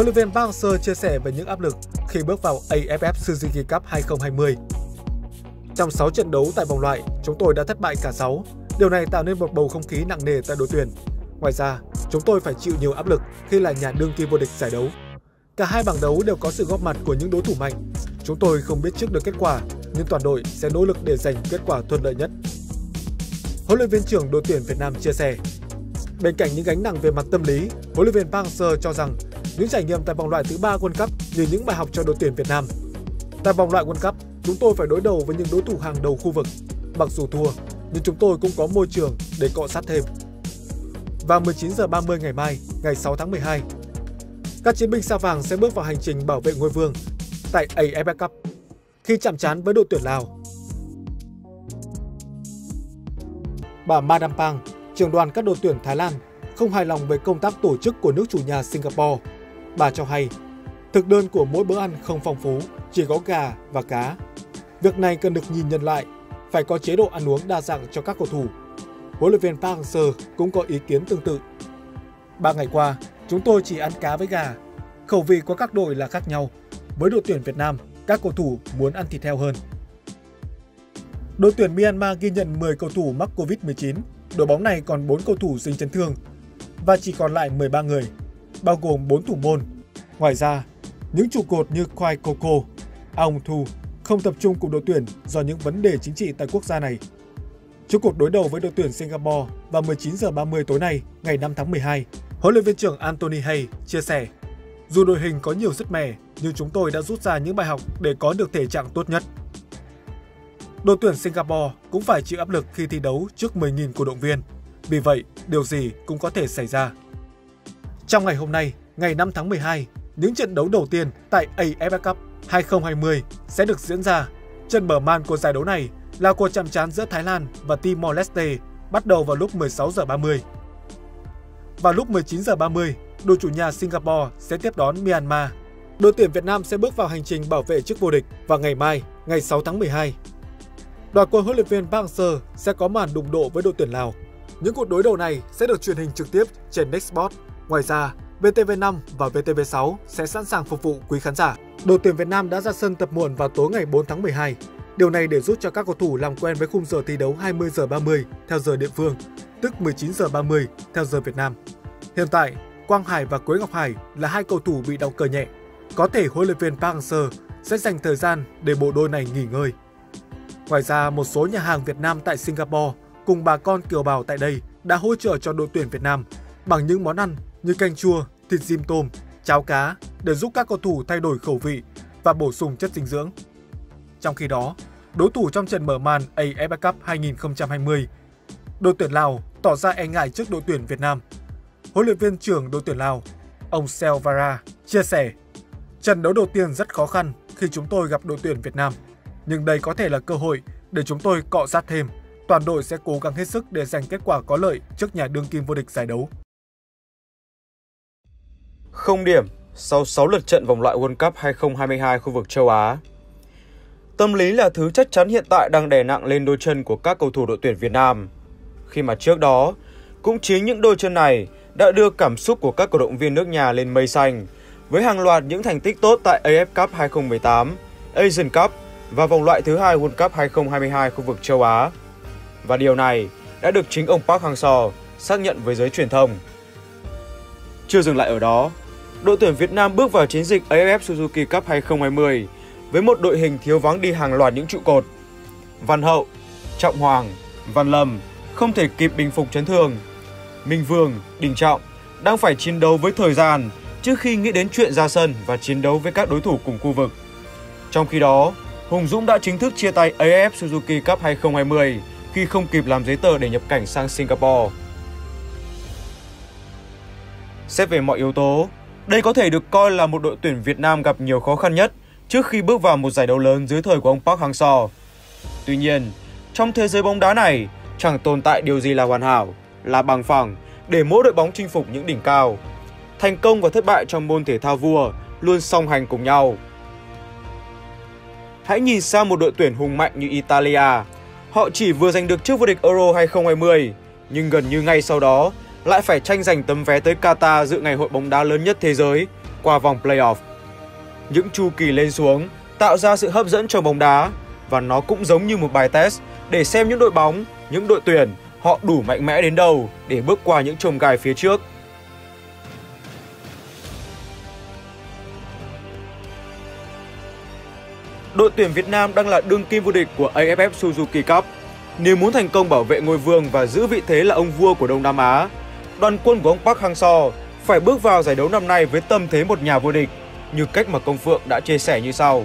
Huấn luyện viên Bouncer chia sẻ về những áp lực khi bước vào AFF Suzuki Cup 2020. Trong 6 trận đấu tại vòng loại, chúng tôi đã thất bại cả 6. Điều này tạo nên một bầu không khí nặng nề tại đội tuyển. Ngoài ra, chúng tôi phải chịu nhiều áp lực khi là nhà đương kim vô địch giải đấu. Cả hai bảng đấu đều có sự góp mặt của những đối thủ mạnh. Chúng tôi không biết trước được kết quả, nhưng toàn đội sẽ nỗ lực để giành kết quả thuận lợi nhất. Huấn luyện viên trưởng đội tuyển Việt Nam chia sẻ, bên cạnh những gánh nặng về mặt tâm lý, huấn luyện viên Park Hang-seo cho rằng những trải nghiệm tại vòng loại thứ ba World Cup như những bài học cho đội tuyển Việt Nam. Tại vòng loại World Cup, chúng tôi phải đối đầu với những đối thủ hàng đầu khu vực. Mặc dù thua, nhưng chúng tôi cũng có môi trường để cọ sát thêm. Vào 19 giờ 30 ngày mai, ngày 6 tháng 12, các chiến binh sao vàng sẽ bước vào hành trình bảo vệ ngôi vương tại AFF Cup khi chạm trán với đội tuyển Lào. Bà Madam Pang, trưởng đoàn các đội tuyển Thái Lan, không hài lòng về công tác tổ chức của nước chủ nhà Singapore. Bà cho hay, thực đơn của mỗi bữa ăn không phong phú, chỉ có gà và cá. Việc này cần được nhìn nhận lại, phải có chế độ ăn uống đa dạng cho các cầu thủ. Huấn luyện viên Park Hang-seo cũng có ý kiến tương tự. Ba ngày qua, chúng tôi chỉ ăn cá với gà. Khẩu vị của các đội là khác nhau. Với đội tuyển Việt Nam, các cầu thủ muốn ăn thịt heo hơn. Đội tuyển Myanmar ghi nhận 10 cầu thủ mắc Covid-19. Đội bóng này còn 4 cầu thủ dính chấn thương và chỉ còn lại 13 người, bao gồm 4 thủ môn. Ngoài ra, những trụ cột như Kwai Koko, Aung Thu không tập trung cùng đội tuyển do những vấn đề chính trị tại quốc gia này. Trước cuộc đối đầu với đội tuyển Singapore vào 19 giờ 30 tối nay, ngày 5 tháng 12, huấn luyện viên trưởng Anthony Hay chia sẻ: Dù đội hình có nhiều sức mẻ, nhưng chúng tôi đã rút ra những bài học để có được thể trạng tốt nhất. Đội tuyển Singapore cũng phải chịu áp lực khi thi đấu trước 10.000 cổ động viên. Vì vậy, điều gì cũng có thể xảy ra. Trong ngày hôm nay, ngày 5 tháng 12, những trận đấu đầu tiên tại AFF Cup 2020 sẽ được diễn ra. Trận mở màn của giải đấu này là cuộc chạm trán giữa Thái Lan và Timor Leste bắt đầu vào lúc 16 giờ 30. Vào lúc 19 giờ 30, đội chủ nhà Singapore sẽ tiếp đón Myanmar. Đội tuyển Việt Nam sẽ bước vào hành trình bảo vệ chức vô địch vào ngày mai, ngày 6 tháng 12. Đoàn quân huấn luyện viên Park Hang-seo sẽ có màn đụng độ với đội tuyển Lào. Những cuộc đối đầu này sẽ được truyền hình trực tiếp trên Nextsport. Ngoài ra, VTV5 và VTV6 sẽ sẵn sàng phục vụ quý khán giả. Đội tuyển Việt Nam đã ra sân tập muộn vào tối ngày 4 tháng 12. Điều này để giúp cho các cầu thủ làm quen với khung giờ thi đấu 20 giờ 30 theo giờ địa phương, tức 19 giờ 30 theo giờ Việt Nam. Hiện tại, Quang Hải và Quế Ngọc Hải là hai cầu thủ bị đau cờ nhẹ. Có thể huấn luyện viên Park Hang-seo sẽ dành thời gian để bộ đôi này nghỉ ngơi. Ngoài ra, một số nhà hàng Việt Nam tại Singapore cùng bà con kiều bào tại đây đã hỗ trợ cho đội tuyển Việt Nam bằng những món ăn như canh chua, thịt diêm tôm, cháo cá để giúp các cầu thủ thay đổi khẩu vị và bổ sung chất dinh dưỡng. Trong khi đó, đối thủ trong trận mở màn AFF Cup 2020, đội tuyển Lào tỏ ra e ngại trước đội tuyển Việt Nam. Huấn luyện viên trưởng đội tuyển Lào, ông Selvara, chia sẻ, trận đấu đầu tiên rất khó khăn khi chúng tôi gặp đội tuyển Việt Nam, nhưng đây có thể là cơ hội để chúng tôi cọ sát thêm. Toàn đội sẽ cố gắng hết sức để giành kết quả có lợi trước nhà đương kim vô địch giải đấu. Không điểm sau 6 lượt trận vòng loại World Cup 2022 khu vực châu Á. Tâm lý là thứ chắc chắn hiện tại đang đè nặng lên đôi chân của các cầu thủ đội tuyển Việt Nam. Khi mà trước đó, cũng chính những đôi chân này đã đưa cảm xúc của các cổ động viên nước nhà lên mây xanh với hàng loạt những thành tích tốt tại AF Cup 2018, Asian Cup và vòng loại thứ hai World Cup 2022 khu vực châu Á. Và điều này đã được chính ông Park Hang-seo xác nhận với giới truyền thông. Chưa dừng lại ở đó, đội tuyển Việt Nam bước vào chiến dịch AFF Suzuki Cup 2020 với một đội hình thiếu vắng đi hàng loạt những trụ cột. Văn Hậu, Trọng Hoàng, Văn Lâm không thể kịp bình phục chấn thương. Minh Vương, Đình Trọng đang phải chiến đấu với thời gian trước khi nghĩ đến chuyện ra sân và chiến đấu với các đối thủ cùng khu vực. Trong khi đó, Hùng Dũng đã chính thức chia tay AFF Suzuki Cup 2020 khi không kịp làm giấy tờ để nhập cảnh sang Singapore. Xét về mọi yếu tố, đây có thể được coi là một đội tuyển Việt Nam gặp nhiều khó khăn nhất trước khi bước vào một giải đấu lớn dưới thời của ông Park Hang-seo. Tuy nhiên, trong thế giới bóng đá này, chẳng tồn tại điều gì là hoàn hảo, là bằng phẳng để mỗi đội bóng chinh phục những đỉnh cao. Thành công và thất bại trong môn thể thao vua luôn song hành cùng nhau. Hãy nhìn sang một đội tuyển hùng mạnh như Italia. Họ chỉ vừa giành được chức vô địch Euro 2020, nhưng gần như ngay sau đó lại phải tranh giành tấm vé tới Qatar dự ngày hội bóng đá lớn nhất thế giới qua vòng playoff. Những chu kỳ lên xuống tạo ra sự hấp dẫn cho bóng đá và nó cũng giống như một bài test để xem những đội bóng, những đội tuyển họ đủ mạnh mẽ đến đâu để bước qua những chông gai phía trước. Đội tuyển Việt Nam đang là đương kim vô địch của AFF Suzuki Cup. Nếu muốn thành công bảo vệ ngôi vương và giữ vị thế là ông vua của Đông Nam Á, đoàn quân của ông Park Hang-seo phải bước vào giải đấu năm nay với tâm thế một nhà vô địch, như cách mà Công Phượng đã chia sẻ như sau.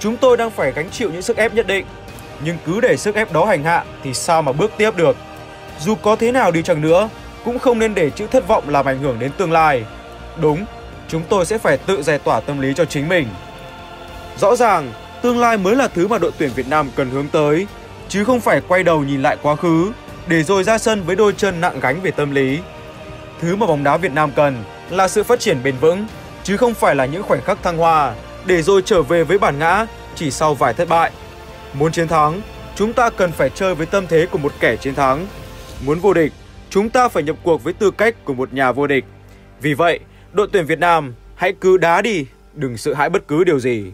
Chúng tôi đang phải gánh chịu những sức ép nhất định, nhưng cứ để sức ép đó hành hạ thì sao mà bước tiếp được. Dù có thế nào đi chăng nữa, cũng không nên để chữ thất vọng làm ảnh hưởng đến tương lai. Đúng, chúng tôi sẽ phải tự giải tỏa tâm lý cho chính mình. Rõ ràng, tương lai mới là thứ mà đội tuyển Việt Nam cần hướng tới, chứ không phải quay đầu nhìn lại quá khứ để rồi ra sân với đôi chân nặng gánh về tâm lý. Thứ mà bóng đá Việt Nam cần là sự phát triển bền vững, chứ không phải là những khoảnh khắc thăng hoa để rồi trở về với bản ngã chỉ sau vài thất bại. Muốn chiến thắng, chúng ta cần phải chơi với tâm thế của một kẻ chiến thắng. Muốn vô địch, chúng ta phải nhập cuộc với tư cách của một nhà vô địch. Vì vậy, đội tuyển Việt Nam hãy cứ đá đi, đừng sợ hãi bất cứ điều gì.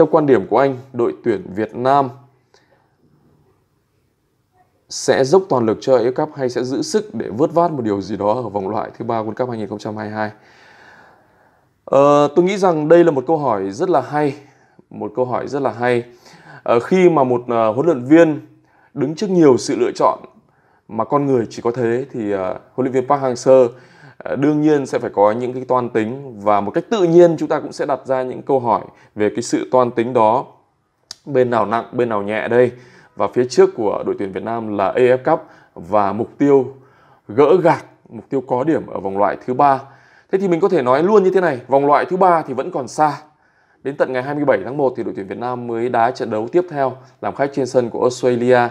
Theo quan điểm của anh, đội tuyển Việt Nam sẽ dốc toàn lực cho AFF Cup hay sẽ giữ sức để vớt vát một điều gì đó ở vòng loại thứ ba World Cup 2022? Ờ, tôi nghĩ rằng đây là một câu hỏi rất là hay, một câu hỏi rất là hay. Ờ, khi mà một uh, huấn luyện viên đứng trước nhiều sự lựa chọn mà con người chỉ có thế thì uh, huấn luyện viên Park Hang-seo Ờ, đương nhiên sẽ phải có những cái toan tính và một cách tự nhiên chúng ta cũng sẽ đặt ra những câu hỏi về cái sự toan tính đó. Bên nào nặng bên nào nhẹ đây? Và phía trước của đội tuyển Việt Nam là AF Cup và mục tiêu gỡ gạc mục tiêu có điểm ở vòng loại thứ ba. Thế thì mình có thể nói luôn như thế này vòng loại thứ ba thì vẫn còn xa. Đến tận ngày 27 tháng 1 thì đội tuyển Việt Nam mới đá trận đấu tiếp theo làm khách trên sân của Australia.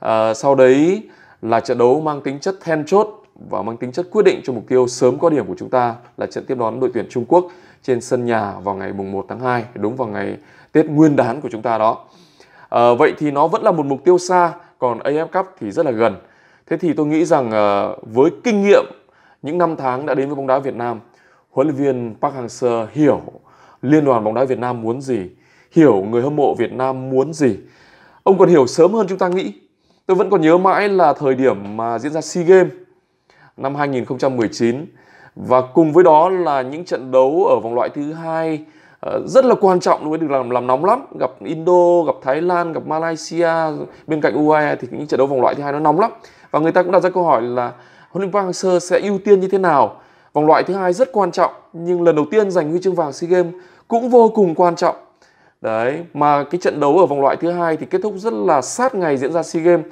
À, sau đấy là trận đấu mang tính chất then chốt và mang tính chất quyết định cho mục tiêu sớm có điểm của chúng ta là trận tiếp đón đội tuyển Trung Quốc trên sân nhà vào ngày mùng 1 tháng 2 đúng vào ngày Tết Nguyên đán của chúng ta đó. À, vậy thì nó vẫn là một mục tiêu xa, còn AF Cup thì rất là gần. Thế thì tôi nghĩ rằng à, với kinh nghiệm những năm tháng đã đến với bóng đá Việt Nam, huấn luyện viên Park Hang-seo hiểu Liên đoàn bóng đá Việt Nam muốn gì, hiểu người hâm mộ Việt Nam muốn gì. Ông còn hiểu sớm hơn chúng ta nghĩ. Tôi vẫn còn nhớ mãi là thời điểm mà diễn ra SEA Games năm 2019 và cùng với đó là những trận đấu ở vòng loại thứ hai ờ, rất là quan trọng, luôn được làm làm nóng lắm. Gặp Indo, gặp Thái Lan, gặp Malaysia, bên cạnh UAE thì những trận đấu vòng loại thứ hai nó nóng lắm. Và người ta cũng đặt ra câu hỏi là huấn luyện viên Hang-seo sẽ ưu tiên như thế nào? Vòng loại thứ hai rất quan trọng, nhưng lần đầu tiên giành huy chương vàng SEA Games cũng vô cùng quan trọng. Đấy, mà cái trận đấu ở vòng loại thứ hai thì kết thúc rất là sát ngày diễn ra SEA Games.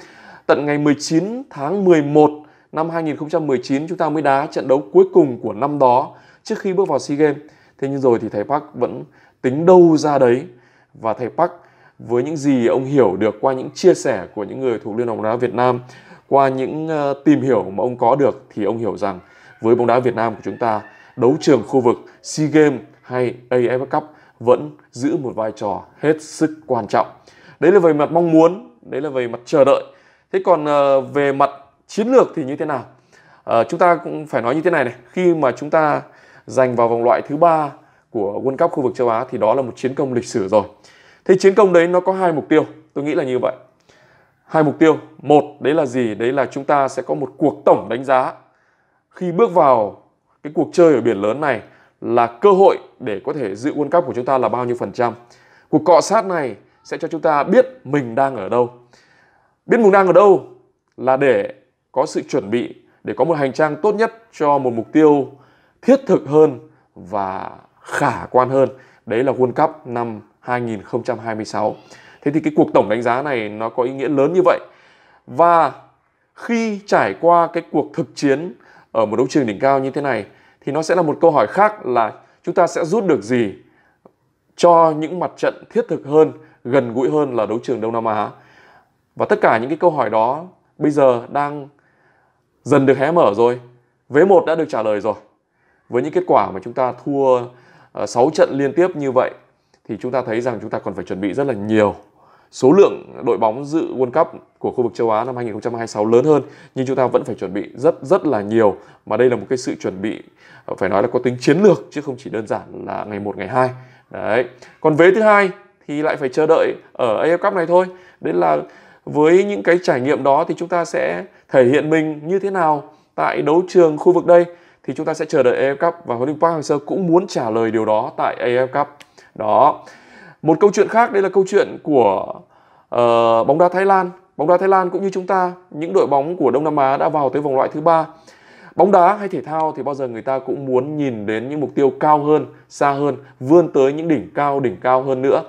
Tận ngày 19 tháng 11 năm 2019 chúng ta mới đá trận đấu cuối cùng của năm đó trước khi bước vào SEA Games thế nhưng rồi thì thầy Park vẫn tính đâu ra đấy và thầy Park với những gì ông hiểu được qua những chia sẻ của những người thuộc Liên đoàn bóng đá Việt Nam qua những ờ, tìm hiểu mà ông có được thì ông hiểu rằng với bóng đá Việt Nam của chúng ta đấu trường khu vực SEA Games hay AFF Cup vẫn giữ một vai trò hết sức quan trọng. Đấy là về mặt mong muốn, đấy là về mặt chờ đợi. Thế còn ờ, về mặt chiến lược thì như thế nào? à, chúng ta cũng phải nói như thế này này, khi mà chúng ta giành vào vòng loại thứ ba của World Cup khu vực châu Á thì đó là một chiến công lịch sử rồi. Thế chiến công đấy nó có hai mục tiêu, tôi nghĩ là như vậy. Hai mục tiêu, một đấy là gì? Đấy là chúng ta sẽ có một cuộc tổng đánh giá khi bước vào cái cuộc chơi ở biển lớn này là cơ hội để có thể dự World Cup của chúng ta là bao nhiêu phần trăm. Cuộc cọ sát này sẽ cho chúng ta biết mình đang ở đâu. Biết mình đang ở đâu là để có sự chuẩn bị để có một hành trang tốt nhất cho một mục tiêu thiết thực hơn và khả quan hơn. Đấy là World Cup năm 2026 thế thì cái cuộc tổng đánh giá này nó có ý nghĩa lớn như vậy. Và khi trải qua cái cuộc thực chiến ở một đấu trường đỉnh cao như thế này, thì nó sẽ là một câu hỏi khác là chúng ta sẽ rút được gì cho những mặt trận thiết thực hơn, gần gũi hơn là đấu trường Đông Nam Á? Và tất cả những cái câu hỏi đó bây giờ đang dần được hé mở rồi vế một đã được trả lời rồi với những kết quả mà chúng ta thua ờ, 6 trận liên tiếp như vậy, thì chúng ta thấy rằng chúng ta còn phải chuẩn bị rất là nhiều số lượng đội bóng dự World Cup của khu vực châu Á năm 2026 lớn hơn, nhưng chúng ta vẫn phải chuẩn bị rất rất là nhiều mà đây là một cái sự chuẩn bị ờ, phải nói là có tính chiến lược, chứ không chỉ đơn giản là ngày 1 ngày 2. Đấy. Còn vế thứ hai thì lại phải chờ đợi ở AF Cup này thôi. Đấy là với những cái trải nghiệm đó thì chúng ta sẽ thể hiện mình như thế nào tại đấu trường khu vực đây thì chúng ta sẽ chờ đợi AF Cup và huấn luyện Park Hang-seo cũng muốn trả lời điều đó tại AF Cup. Đó. Một câu chuyện khác đây là câu chuyện của uh, bóng đá Thái Lan. Bóng đá Thái Lan cũng như chúng ta, những đội bóng của Đông Nam Á đã vào tới vòng loại thứ ba. Bóng đá hay thể thao thì bao giờ người ta cũng muốn nhìn đến những mục tiêu cao hơn, xa hơn, vươn tới những đỉnh cao, đỉnh cao hơn nữa.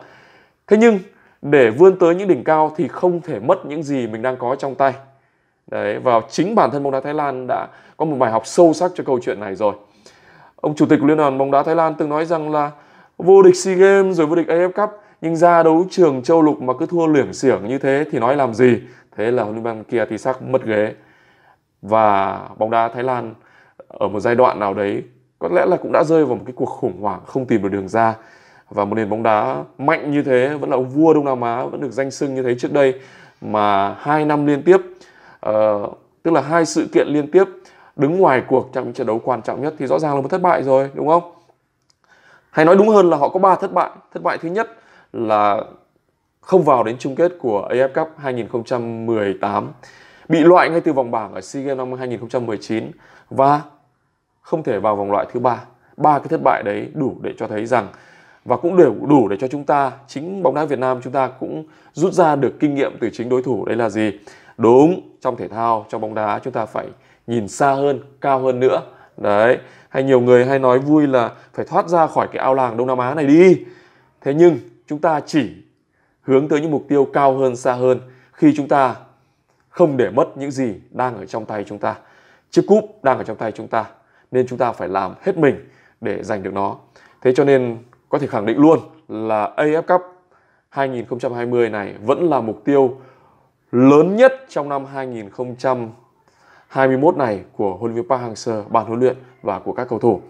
Thế nhưng để vươn tới những đỉnh cao thì không thể mất những gì mình đang có trong tay. Đấy, và chính bản thân bóng đá Thái Lan đã có một bài học sâu sắc cho câu chuyện này rồi. Ông chủ tịch Liên đoàn bóng đá Thái Lan từng nói rằng là vô địch SEA Games rồi vô địch AF Cup nhưng ra đấu trường châu lục mà cứ thua liểng xiểng như thế thì nói làm gì? Thế là huấn luyện viên kia thì sắc mất ghế. Và bóng đá Thái Lan ở một giai đoạn nào đấy có lẽ là cũng đã rơi vào một cái cuộc khủng hoảng không tìm được đường ra và một nền bóng đá mạnh như thế vẫn là ông vua Đông Nam Á vẫn được danh xưng như thế trước đây mà hai năm liên tiếp uh, tức là hai sự kiện liên tiếp đứng ngoài cuộc trong những trận đấu quan trọng nhất thì rõ ràng là một thất bại rồi đúng không? Hay nói đúng hơn là họ có ba thất bại. Thất bại thứ nhất là không vào đến chung kết của AF Cup 2018, bị loại ngay từ vòng bảng ở SEA Games năm 2019 và không thể vào vòng loại thứ ba. Ba cái thất bại đấy đủ để cho thấy rằng và cũng đều đủ để cho chúng ta chính bóng đá Việt Nam chúng ta cũng rút ra được kinh nghiệm từ chính đối thủ đấy là gì đúng, trong thể thao, trong bóng đá chúng ta phải nhìn xa hơn, cao hơn nữa. Đấy, hay nhiều người hay nói vui là phải thoát ra khỏi cái ao làng Đông Nam Á này đi. Thế nhưng chúng ta chỉ hướng tới những mục tiêu cao hơn, xa hơn khi chúng ta không để mất những gì đang ở trong tay chúng ta. Chiếc cúp đang ở trong tay chúng ta, nên chúng ta phải làm hết mình để giành được nó. Thế cho nên có thể khẳng định luôn là AF Cup 2020 này vẫn là mục tiêu lớn nhất trong năm 2021 này của huấn luyện viên Park Hang-seo, ban huấn luyện và của các cầu thủ.